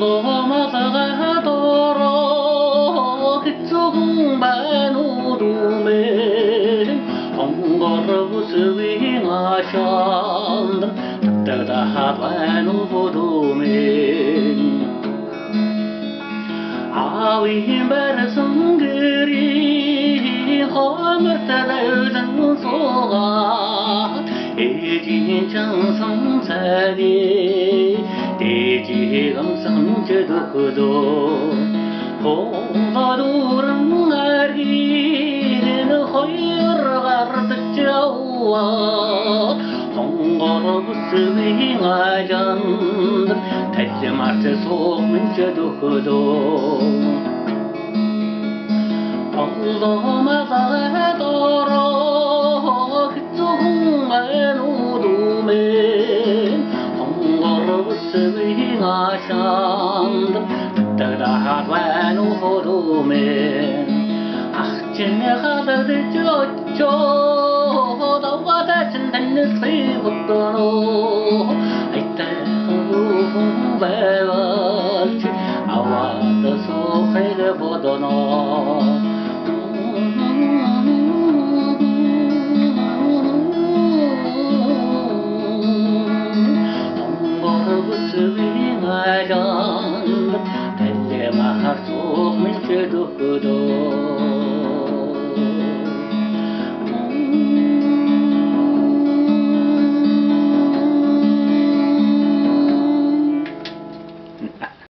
ظلمتها ترى ثم ندم انظر وسوي عشان تتذهب نفضوم عاوي برسم قريب خامر تلوزن صغار jin chang song sa de de ji lam sang che du do ho ma du rang ar gi de no khoi ar gar ta cha wa hong go ro bu su ni ma jan ta che mar che so min che du do Allah aşandım Tıktıda harvan udumen Ah cene kadar çoço Davada çinden sıvıkkano Ayta ruhum bevalçı Avada sohayla bodano hartog mit gedo